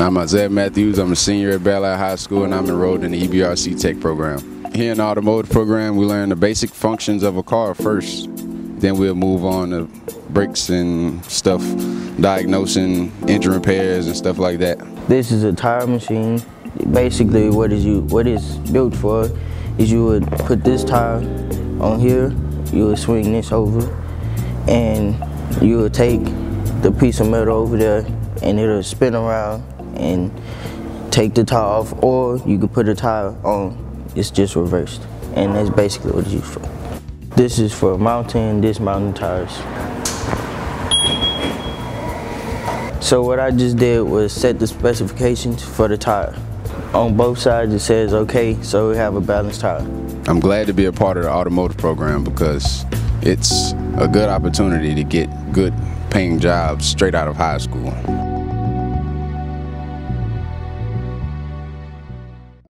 I'm Isaiah Matthews. I'm a senior at Air High School and I'm enrolled in the EBRC Tech program. Here in the automotive program, we learn the basic functions of a car first. Then we'll move on to brakes and stuff, diagnosing engine repairs and stuff like that. This is a tire machine. Basically, what is you what is built for is you would put this tire on here, you would swing this over, and you would take the piece of metal over there, and it'll spin around and take the tire off, or you could put a tire on. It's just reversed, and that's basically what it's used for. This is for mounting dismounting tires. So what I just did was set the specifications for the tire. On both sides it says okay, so we have a balanced tire. I'm glad to be a part of the automotive program because it's a good opportunity to get good paying jobs straight out of high school.